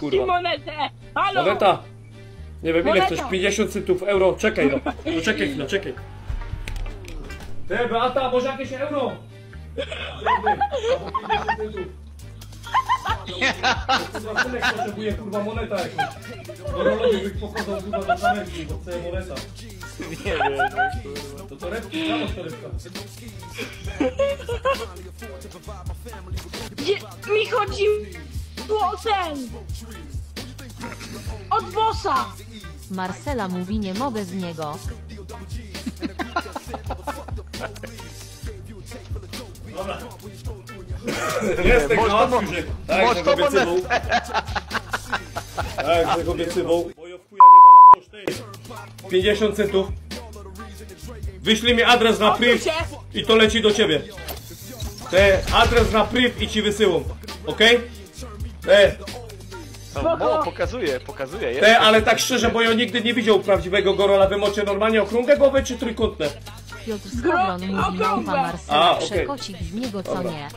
kurwa. monetę! Halo! Moneta! Nie wiem ile Moneta. chcesz, 50 centów, euro, czekaj no. No czekaj chwilę, czekaj. Ty Beata, może jakieś euro? Albo 50 centów. Bo Kurwa, synek potrzebuje kurwa moneta jakaś. Do rolowi bych pokazał kurwa do kamerki, bo chce moneta. Nie wiem. To to rybki, zamoż to rybka. Gdzie mi chodzi o ten! Od bossa! Marcela mówi nie mogę z niego. Dobra. Jest ten Można kałat, mo- Józek. Tak, jak monetę. Tak, jak obiecywał. Bojo w chuja nie wala, mąż ty. 50 centów. Wyślij mi adres na priv i to leci do ciebie. Te adres na priv i ci wysyłam. Okej? Te, No, no, pokazuje, pokazuje. Jest. te, ale tak szczerze, bo ja nigdy nie widział prawdziwego gorola. Wy macie normalnie okrągłe głowy czy trójkątne? Piotr Skowron mówi małpa A, Marcela okej. przekocik w niego co Dobra. nie.